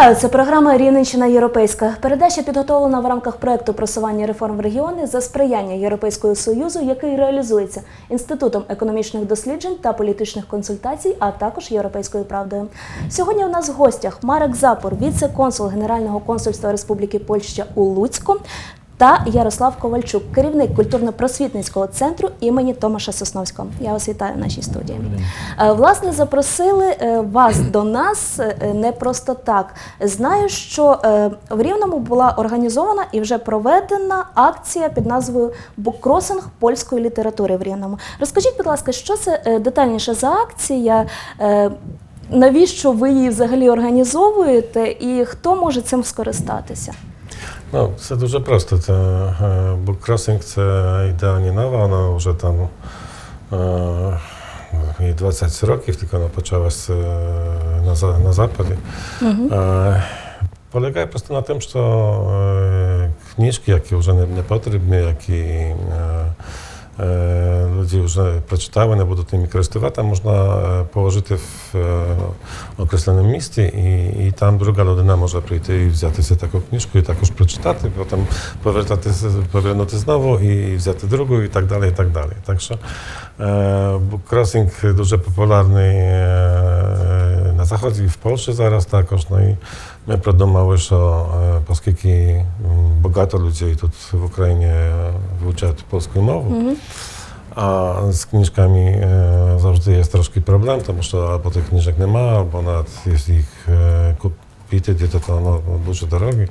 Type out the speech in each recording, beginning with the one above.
Вітаю! Це програма Рівненщина Європейська. Передача підготовлена в рамках проєкту просування реформ в регіони за сприяння Європейського союзу, який реалізується інститутом економічних досліджень та політичних консультацій, а також європейською правдою. Сьогодні у нас в гостях Марек Запор, віце-консул Генерального консульства Республіки Польща у Луцьку. Та Ярослав Ковальчук, керівник культурно-просвітницького центру імені Томаша Сосновського. Я вас вітаю в нашій студії. Е, Власне, запросили е, вас до нас е, не просто так. Знаю, що в Рівному була організована і вже проведена акція під назвою Буккросинг польської літератури в Рівному. Розкажіть, будь ласка, що це детальніше за акція? Навіщо ви її взагалі організовуєте, і хто може цим скористатися? Ну, це дуже просто. Це буккросинг це ідея не нова, вона вже там їй 20 років, тільки вона почалась е, на, на Западі. Е, Полягає просто на тим, що книжки, які вже не, не потрібні, які е, е, люди вже прочитали, не будуть ними користувати, можна е, положити в е, окресленому місці, і, і там друга людина може прийти і взятися таку книжку, і також прочитати, потім повертатися, повернути знову і взяти другу, і так далі, і так далі. Так що е, буккросинг дуже популярний е, на заході і в Польщі зараз також. Ну, і ми продумали, що е, оскільки м, багато людей тут в Україні е, вивчають польську мову, а з книжками е, завжди є трошки проблем, тому що або тих книжок нема, або навіть якщо їх е, купити, десь, то воно дуже дорогі. Е,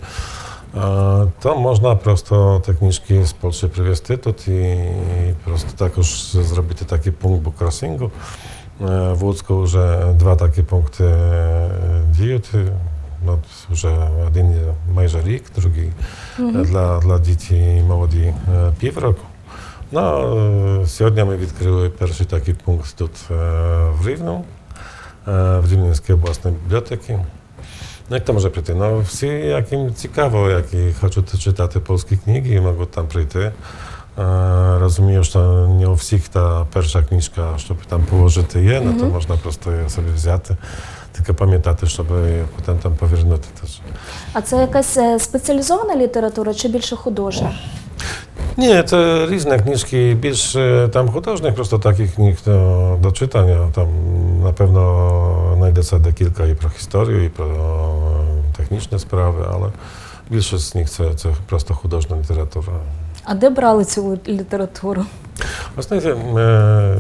То можна просто ті книжки з Польщі привезти тут і, і просто також зробити такий пункт буккросингу. Е, В Луцьку вже два такі пункти е, діють. Ну, вже один є майже рік, другий е, для, для дітей і молоді е, півроку. Ну, е, сьогодні ми відкрили перший такий пункт тут е, в Рівному, е, в Рівненській обласній бібліотеці. Ну, як там може прийти? Ну, всі, яким цікаво, які хочуть читати польські книги, можуть там прийти. Е, Розумію, що не у всіх та перша книжка, щоб там положити є, ну, то можна просто її собі взяти. Тільки пам'ятати, щоб потім там повернути теж. А це якась е, спеціалізована література чи більше художня? Ні, це різні книжки, більш е, там художніх, просто таких книг до, до читання. Там, напевно, знайдеться декілька і про історію, і про е, технічні справи, але більшість з них це, це просто художня література. А де брали цю літературу? Ви знаєте, ми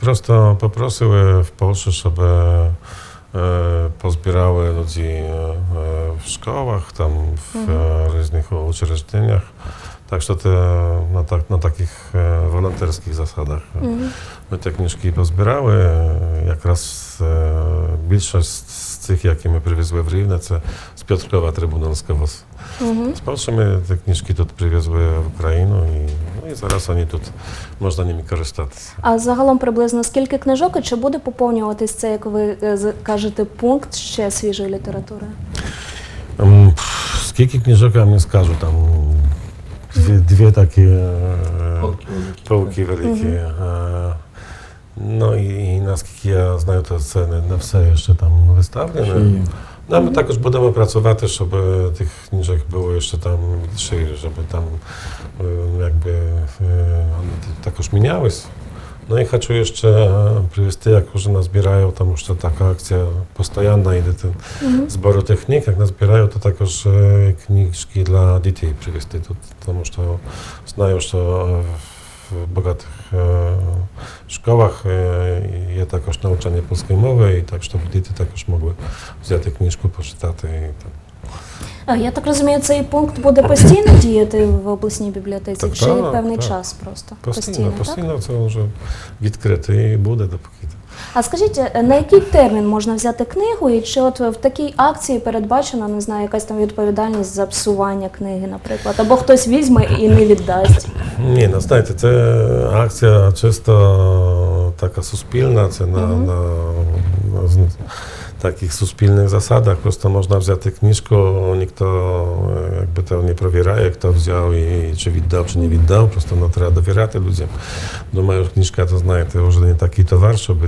просто попросили в Польщі, щоб е, е, позбирали люди е, в школах, там, в е, що це на, так, на таких е, волонтерських засадах. Ми ті книжки позбирали. Е, Якраз е, більшість з цих, які ми привезли в Рівне, це з Пiotrkowa Trybunalskiego. З Польщі ми ті книжки тут привезли в Україну, і, ну, і зараз вони тут можна ними користатися. А загалом приблизно скільки книжок і чи буде поповнюватись це, як ви е, кажете, пункт ще свіжої літератури? Скільки книжок я не скажу, там дві, дві такі е, полки великі. Е, Ну і, і наскільки я знаю, то це не, не все ще там виставлено. Ну, а ми також будемо працювати, щоб е, тих книжок було ще там більше, щоб там е, якби е, вони також мінялись. Ну і хочу ще е, привести, як вже назбираю, тому що така акція постійна йде ten збору тих книг, як назбираю, то також е, книжки для дітей привезти тут, тому що знаю, що е, в багатих е, школах е, є також навчання польської мови, і так, щоб діти також могли взяти книжку, почитати. І, там. А, я так розумію, цей пункт буде постійно діяти в обласній бібліотеці, Так, чи так, певний так. час просто? Постійно, так? постійно це вже відкрите і буде допоки. А скажіть, е, на який термін можна взяти книгу, і чи от в такій акції передбачена, не знаю, якась там відповідальність за псування книги, наприклад, або хтось візьме і не віддасть? Ні, ну знаєте, це акція чисто така суспільна, це на, на, на з- takich суспільних засадах. Просто можна взяти книжку, ніхто е, якби то не перевіряє, хто взяв і чи віддав, чи не віддав. Просто ну, треба довіряти людям. Думаю, книжка, то знаєте, вже не такий товар, щоб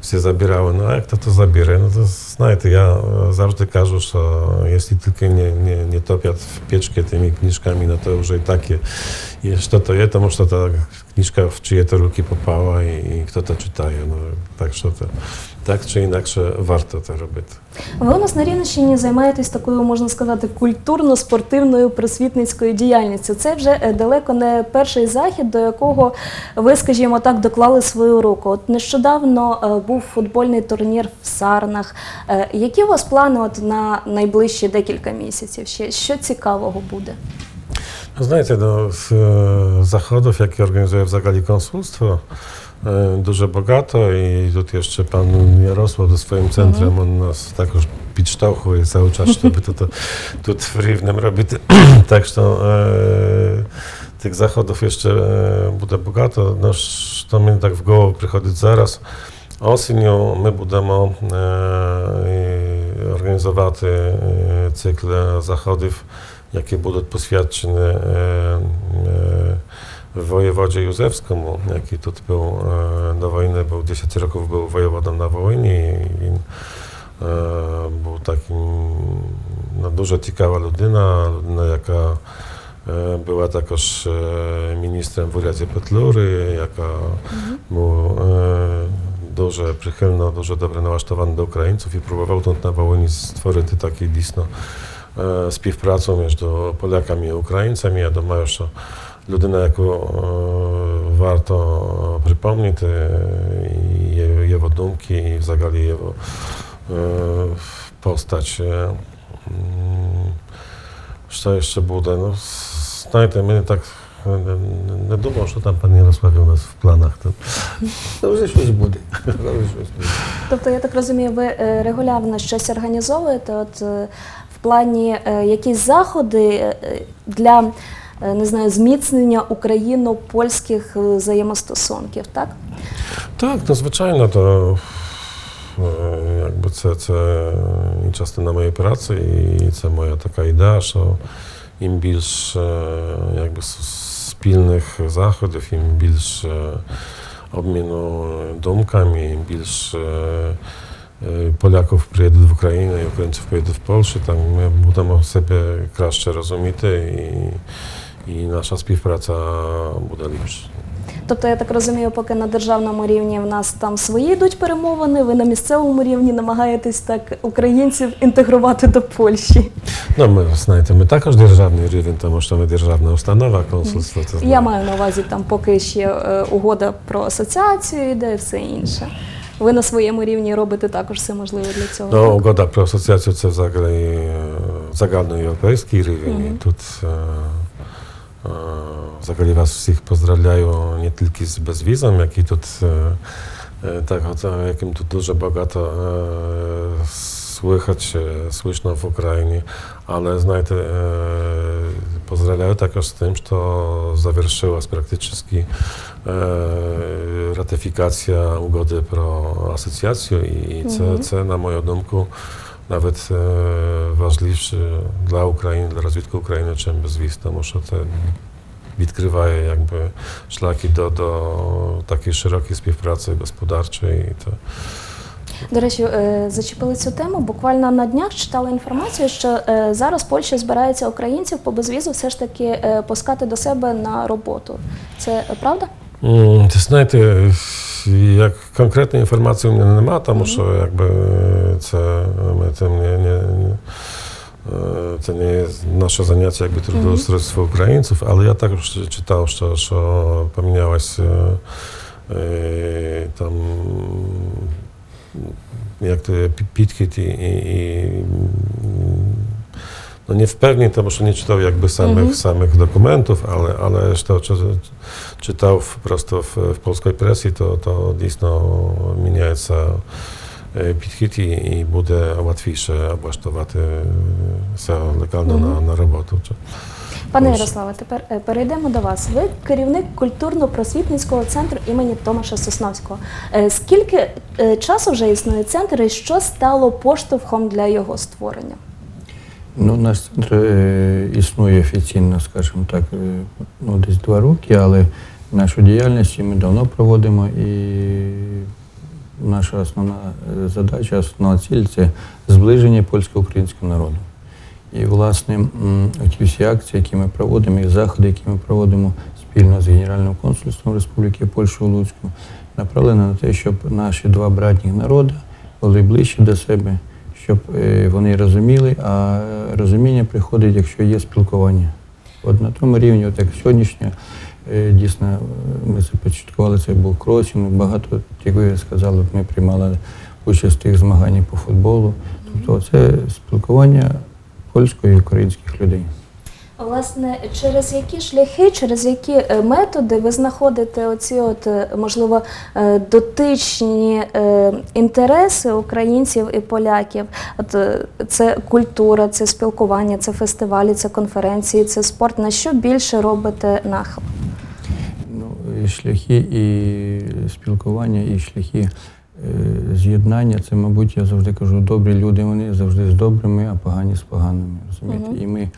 всі забирали. Ну, а як хто то забере? Ну, то, знаєте, я е, завжди кажу, що якщо тільки не, не, не топлять в печці тими книжками, no to вже і так є. І що то є, тому книжка в чиє-то руки попала і, і хто то читає. Ну, так що то, так чи інакше варто це робити. Ви у нас на Рівненщині займаєтесь такою, можна сказати, культурно-спортивною просвітницькою діяльністю. Це вже е, далеко не перший захід, до якого ви, скажімо так, доклали свою руку. От нещодавно е, був футбольний турнір в Сарнах. Е, Які у вас плани от на найближчі декілька місяців? Ще що цікавого буде? No, Знаєте, no, z e, zachodów, jakie organizuje w Zagali konsulstwo, e, дуже багато. І тут jeszcze pan Jarosław ze swoim centrum, on nas також підштовхує cały czas, щоб тут, тут w Rівнем робити. Так що e, tych zachodów jeszcze e, буде багато. No, що мені так в голову приходить зараз. Осінню ми будемо е, і організувати е, цикл заходів, які будуть посвячені е, е, wojewodzie Józefskiemu, jaki тут był e, do wojny, był 10 roków był wojewodą na Wołyni i він e, був таким no, дуже цікава людина, людина, яка е, була також е, міністром в уряді Петлюри, яка був е, дуже прихильно, дуже добре налаштований до українців і пробував тут на Wołyni створити такий дійсно е, співпрацю між поляками і українцями. Я думаю, що людина, яку е, варто припомнити, і є- його думки, і взагалі його е, постać. Е, м, Що ще буде? Ну, знаєте, мені так не, не, думав, що там пан Ярослав у нас в планах. Там. Вже щось буде. Вже щось буде. Тобто, я так розумію, ви е, регулярно щось організовуєте, от е, в плані е, якісь заходи е, для е, не знаю, зміцнення україно-польських е, взаємостосунків, так? Так, no звичайно, to e, це, це частина моєї праці, і це моя така ідея, що їм більш е, якби, с- спільних заходів, їм більш е, обміну думками, їм більш е, е, Поляków приїдуть в Україну, і українців приїдуть в Польщу, там ми будемо себе краще розуміти, і, і наша співпраця буде ліпша. Тобто, я так розумію, поки на державному рівні в нас там свої йдуть перемовини, ви на місцевому рівні намагаєтесь так українців інтегрувати до Польщі. No, my, знаєте, ми також державний рівень, тому що ми державна установа, консульство. Це Я маю на увазі там, поки ще е, угода про асоціацію йде, все інше. Ви на своєму рівні робите також все можливе для цього. Так? ugoda pro asocjację це взагалі е, загальноєвропейський рівень. І тут е, е, взагалі вас всіх поздравляю не тільки з безвізом, який тут е, е, так, от, е, яким тут дуже багато е, słychać, е, слышно в Україні. Але знаєте, е, поздравляю також з тим, що завершилась практично е, ратифікація угоди про асоціацію, і це, Мгм. це, на мою думку, nawet e, ważniejsze dla Ukrainy, dla rozwitku Ukrainy, czym bezwiz, тому що це відкриває якби шляхи до, до такої широкої співпраці господарчої. То, До речі, е, зачепили цю тему. Буквально на днях читала інформацію, що е, зараз Польща збирається українців по безвізу все ж таки е, пускати до себе на роботу. Це правда? Ти знаєте, як конкретної інформації у мене немає, тому що якби це ми цим не, не, не е, це не є наше заняття якби трудоустройство українців, але я також читав, що, що помінялось е, е, там як to je, підхід і, і, і no nie w pełni, to może nie czytał jakby samych, Mhm. samych dokumentów, ale, ale to, czy, czytał w, prosto w, w polskiej presji, to, to dійсно міняється е, підхід і, і буде łatwiejsze облаштувати се легально Мгм. на, на роботу. Пане Ярославе, тепер е, перейдемо до вас. Ви керівник культурно-просвітницького центру імені Томаша Сосновського. Е, Скільки е, часу вже існує центр і що стало поштовхом для його створення? Ну, наш центр е, існує офіційно, скажімо так, е, ну, десь два роки, але нашу діяльність ми давно проводимо і наша основна е, задача, основна ціль це зближення польсько-українського народу. І, власне, ті всі акції, які ми проводимо, і заходи, які ми проводимо спільно з Генеральним консульством Республіки Польща у Луцьку, направлені на те, щоб наші два братні народи були ближче до себе, щоб е, вони розуміли, а розуміння приходить, якщо є спілкування. От на тому рівні, от як сьогоднішнє, е, дійсно, е, ми започаткували цей був кросінг, багато, як ви сказали, ми приймали участь в тих змаганнях по футболу. Тобто це спілкування польської і українських людей. Власне, через які шляхи, через які е, методи ви знаходите оці, от е, можливо, дотичні інтереси українців і поляків? От це культура, це спілкування, це фестивалі, це конференції, це спорт. На що більше робите нахил? І шляхи і спілкування, і шляхи е, з'єднання, це, мабуть, я завжди кажу, добрі люди, вони завжди з добрими, а погані з поганими. Розумієте? Мгм. І ми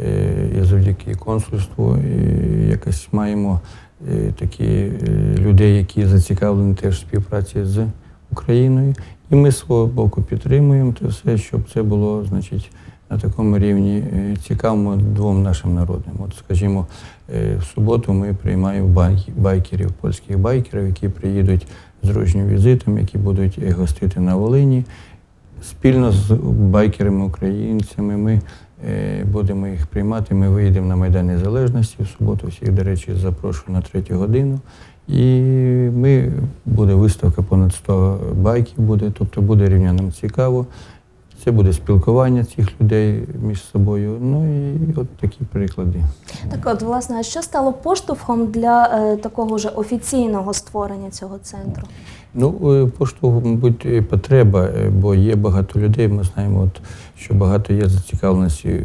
е, і завдяки консульству е, якось маємо е, такі е, людей, які зацікавлені теж в співпраці з Україною. І ми свого боку підтримуємо це все, щоб це було, значить, на такому рівні е, цікавому двом нашим народам. От, скажімо, е, в суботу ми приймаємо байкерів, польських байкерів, які приїдуть з дружнім візитом, які будуть е, гостити на Волині. Спільно з байкерами українцями ми будемо їх приймати. Ми виїдемо на Майдан Незалежності в суботу. Всіх, до речі, запрошую на третю годину. І ми буде виставка понад 100 байків буде, тобто буде рівняним цікаво. Це буде спілкування цих людей між собою. Ну і от такі приклади. Так, от, власне, а що стало поштовхом для е, такого вже офіційного створення цього центру? Ну, е, поштовх, мабуть, е, потреба, е, бо є багато людей. Ми знаємо, от, що багато є зацікавленості е,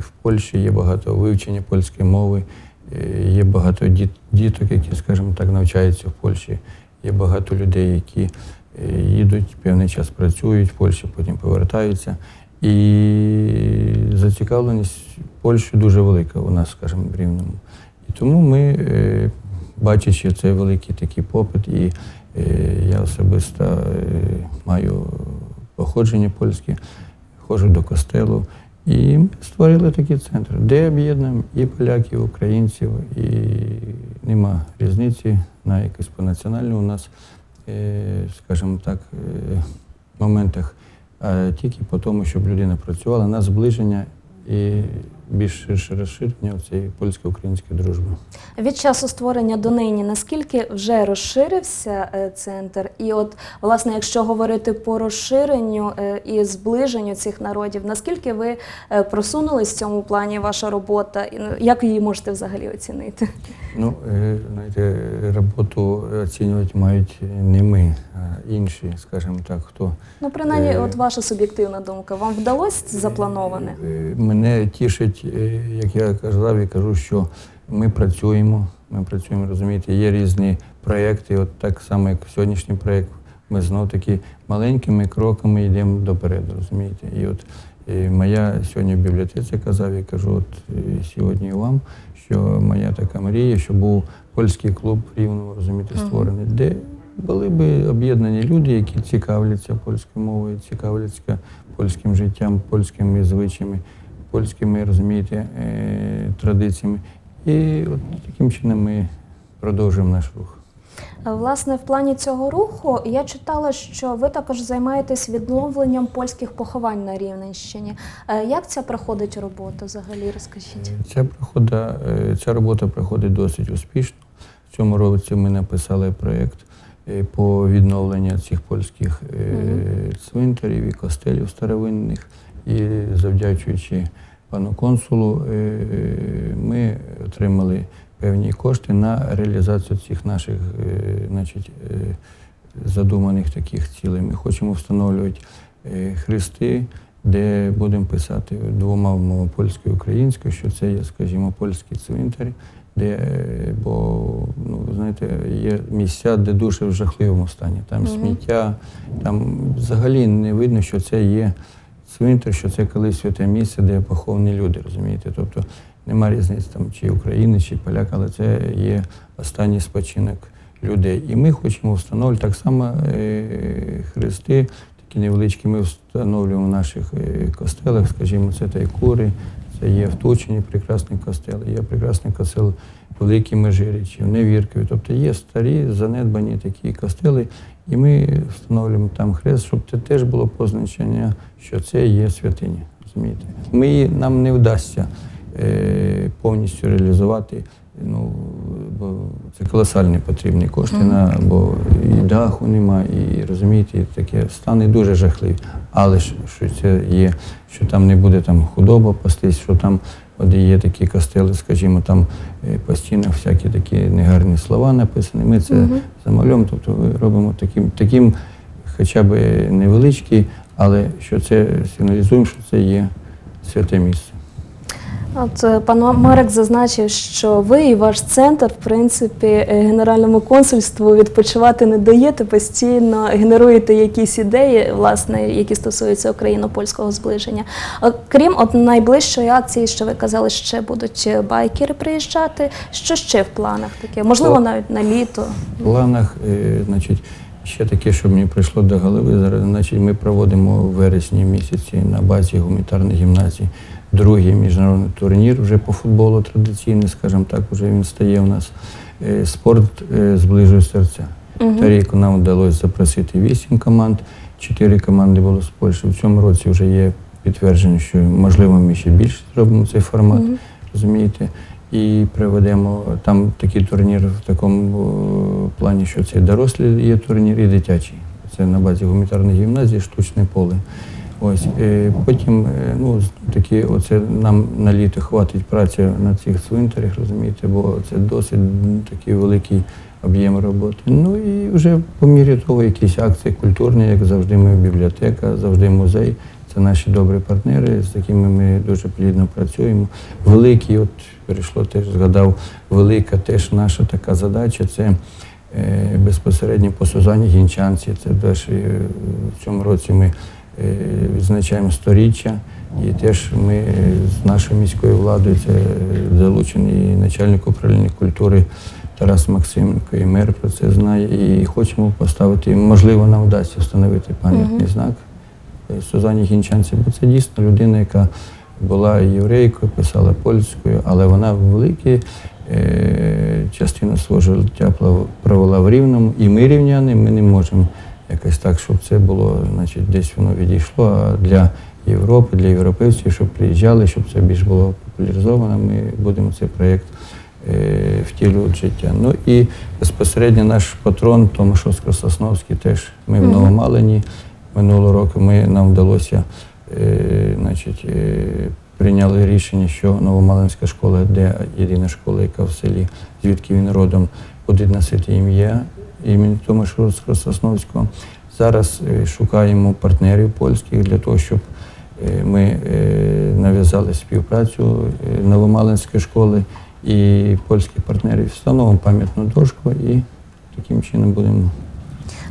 в Польщі, є багато вивчення польської мови, е, є багато діт- діток, які, скажімо так, навчаються в Польщі. Є багато людей, які їдуть, певний час працюють в Польщі, потім повертаються. І зацікавленість Польщі дуже велика у нас, скажімо, в Рівному. І тому ми, е, бачачи цей великий такий попит, і е, я особисто е, маю походження польське, ходжу до костелу. І ми створили такий центр, де об'єднуємо і поляків, і українців, і нема різниці на якось по національному у нас, е, скажімо так, е, моментах, а тільки по тому, щоб людина працювала на зближення і більш ширше розширення цієї польсько-української дружби. Від часу створення до нині наскільки вже розширився е, центр? І от, власне, якщо говорити по розширенню е, і зближенню цих народів, наскільки ви е, просунулись в цьому плані ваша робота? Ну, як її можете взагалі оцінити? Ну, знаєте, роботу оцінювати мають не ми, а інші, скажімо так, хто Ну, принаймні, Е, от ваша суб'єктивна думка, вам вдалося заплановане? Мене тішить, е, як я казав і кажу, що ми працюємо. Ми працюємо, розумієте, є різні проєкти, от так само, як сьогоднішній проєкт. Ми знов таки маленькими кроками йдемо допереду, розумієте. І от е, моя сьогодні в бібліотеці казав, я кажу, от е, сьогодні вам, що моя така мрія, що був польський клуб рівно, розумієте, створений, де були би об'єднані люди, які цікавляться польською мовою, цікавляться польським життям, польськими звичаями, польськими, розумієте, е, традиціями. І от таким чином ми продовжуємо наш рух. Е, Власне, в плані цього руху я читала, що ви також займаєтесь відновленням польських поховань на Рівненщині. Е, Як ця проходить робота взагалі? Розкажіть. Ця, прохода, ця робота проходить досить успішно. В цьому році ми написали проєкт по відновленню цих польських цвинтарів і костелів старовинних. І завдячуючи пану консулу, е, ми отримали певні кошти на реалізацію цих наших е, значить, е, задуманих таких цілей. Ми хочемо встановлювати е, хрести де будемо писати двома мовами польською і українською, що це є, скажімо, польський цвинтар, де, е, бо ну, знаєте, є місця, де дуже в жахливому стані. Там сміття, там взагалі не видно, що це є цвинтар, що це колись святе місце, де поховані люди, розумієте? Тобто нема різниці там чи українець, чи поляк, але це є останній спочинок людей. І ми хочемо встановлювати так само е, хрести, такі невеличкі ми встановлюємо в наших е, костелах, скажімо, це Тайкури, це є в Тучині прекрасний костел, є прекрасний костел Великій Межирічі, в Невіркові. Тобто є старі, занедбані такі костели, і ми встановлюємо там хрест, щоб це теж було позначення, що це є святиня. Розумієте? Ми, нам не вдасться е, повністю реалізувати. Ну, бо це колосальні потрібні кошти, на, бо і даху нема, і розумієте, і таке стани дуже жахливі. Але що це є, що там не буде там худоба пастись, що там от є такі костели, скажімо, там е, по стінах всякі такі негарні слова написані. Ми це замалюємо, тобто робимо таким, таким хоча б невеличкий, але що це сигналізуємо, що це є святе місце. От е, пан Марек зазначив, що ви і ваш центр, в принципі, е, генеральному консульству відпочивати не даєте, постійно генеруєте якісь ідеї, власне, які стосуються україно-польського зближення. Крім от найближчої акції, що ви казали, ще будуть е, байкери приїжджати. Що ще в планах таке? Можливо, навіть на літо. В планах, значить, ще таке, що мені прийшло до голови. Зараз, значить, ми проводимо в вересні місяці на базі гуманітарної гімназії другий міжнародний турнір вже по футболу традиційний, скажімо так, вже він стає у нас. Е, Спорт е, зближує серця. Торік нам вдалося запросити вісім команд, чотири команди було з Польщі. В цьому році вже є підтвердження, що можливо ми ще більше зробимо цей формат, розумієте. І проведемо там такий турнір в такому плані, що це дорослі є турнір і дитячий. Це на базі гуманітарної гімназії, штучне поле. Ось е, потім, е, ну такі, оце нам на літо хватить праці на цих цвинтарях, розумієте, бо це досить м, такий великий об'єм роботи. Ну і вже по мірі того якісь акції культурні, як завжди, ми бібліотека, завжди музей. Це наші добрі партнери, з якими ми дуже плідно працюємо. Великий, от перейшло теж, згадав, велика теж наша така задача це е, безпосередньо по Сузані Гінчанці. Це в цьому році ми відзначаємо сторіччя. І теж ми е, з нашою міською владою це е, залучений і начальник управління культури Тарас Максименко, і мер про це знає. І хочемо поставити, можливо, нам вдасться встановити пам'ятний знак е, Сузані Гінчанці, бо це дійсно людина, яка була єврейкою, писала польською, але вона велику е, частину свого життя провела в Рівному, і ми рівняни, ми не можемо якось так, щоб це було, значить, десь воно відійшло. А для Європи, для європейців, щоб приїжджали, щоб це більш було популяризовано, ми будемо цей проєкт е, втілювати життя. Ну і безпосередньо наш патрон Томашовсько Сосновський теж ми в Новомалині минулого року ми, нам вдалося е, значить, е, прийняли рішення, що Новомалинська школа, де єдина школа, яка в селі, звідки він родом, буде носити ім'я імені Томаша Сосновського. Зараз е, шукаємо партнерів польських для того, щоб е, ми е, нав'язали співпрацю Новомалинської школи і польських партнерів. Встановимо пам'ятну дошку і таким чином будемо.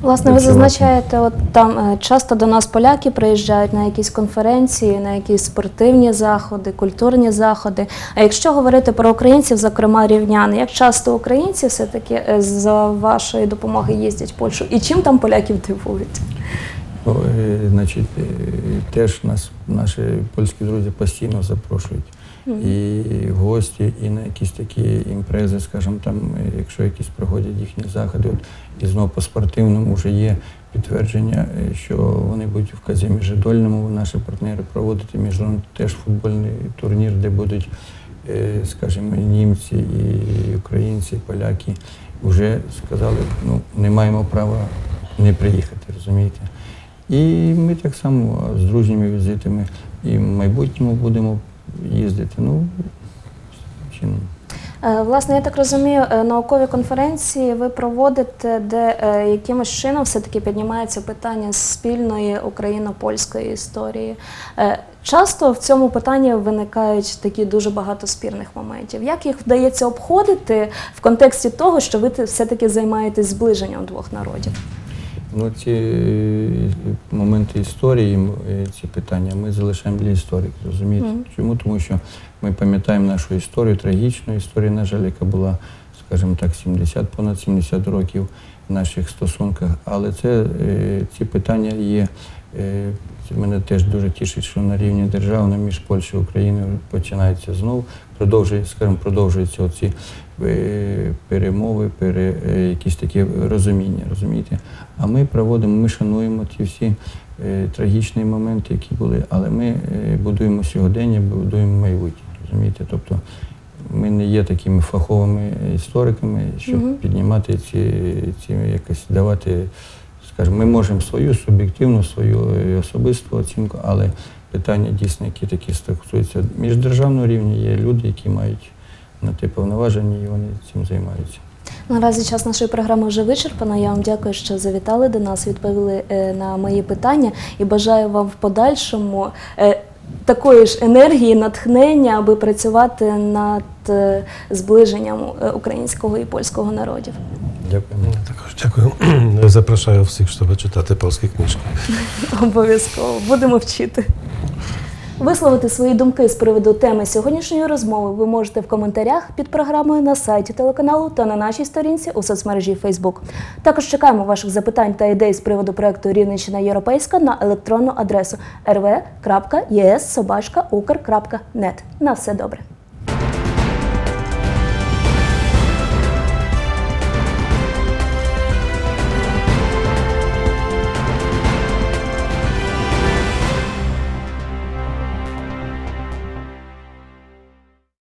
Власне, ви зазначаєте, от там е, часто до нас поляки приїжджають на якісь конференції, на якісь спортивні заходи, культурні заходи. А якщо говорити про українців, зокрема рівнян, як часто українці все-таки е, за вашої допомоги їздять в Польщу? І чим там поляків дивують? Ну, е, значить, теж нас наші польські друзі постійно запрошують і гості, і на якісь такі імпрези, скажімо, там, е, якщо якісь проходять їхні заходи. От, і знову по спортивному вже є підтвердження, е, що вони будуть в Казіміжі Дольному, наші партнери проводити міжнародний теж футбольний турнір, де будуть, е, скажімо, німці, і українці, і поляки. Вже сказали, ну, не маємо права не приїхати, розумієте? І ми так само з дружніми візитами і в майбутньому будемо їздити. Ну, чином. Е, Власне, я так розумію, е, наукові конференції ви проводите, де е, якимось чином все-таки піднімається питання спільної україно-польської історії. Часто в цьому питанні виникають такі дуже багато спірних моментів. Як їх вдається обходити в контексті того, що ви все-таки займаєтесь зближенням двох народів? Ну, ці е, моменти історії, е, ці питання ми залишаємо для істориків, розумієте? Мгм. Чому? Тому що ми пам'ятаємо нашу історію, трагічну історію, на жаль, яка була, скажімо так, 70, понад 70 років в наших стосунках. Але це, е, ці питання є. Це мене теж дуже тішить, що на рівні державному між Польщею і Україною починається знов, продовжує, скажімо, продовжуються оці перемови, пере, якісь такі розуміння, розумієте? А ми проводимо, ми шануємо ті всі е, трагічні моменти, які були, але ми е, будуємо сьогодення, будуємо майбутнє, розумієте? Тобто ми не є такими фаховими істориками, щоб Мгм. піднімати ці, ці якось давати, скажімо, ми можемо свою суб'єктивну, свою е, особисту оцінку, але питання дійсно, які такі стосуються міждержавного рівня, є люди, які мають на те повноваження, і вони цим займаються. Наразі час нашої програми вже вичерпано. Я вам дякую, що завітали до нас, відповіли е, на мої питання і бажаю вам в подальшому е, такої ж енергії, натхнення, аби працювати над е, зближенням українського і польського народів. Дякуємо. Також дякую. Запрошую всіх, щоб читати польські книжки. Обов'язково будемо вчити. Висловити свої думки з приводу теми сьогоднішньої розмови ви можете в коментарях під програмою на сайті телеканалу та на нашій сторінці у соцмережі Facebook. Також чекаємо ваших запитань та ідей з приводу проекту Рівненщина Європейська на електронну адресу rv.єс.ukr.net. На все добре.